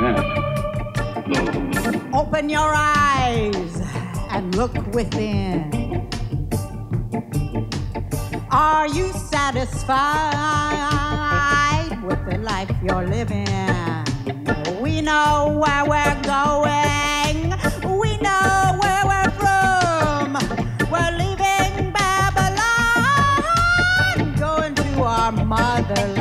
that. Open your eyes and look within. Are you satisfied with the life you're living? We know where we're going. We know where we're from. We're leaving Babylon, going to our motherland.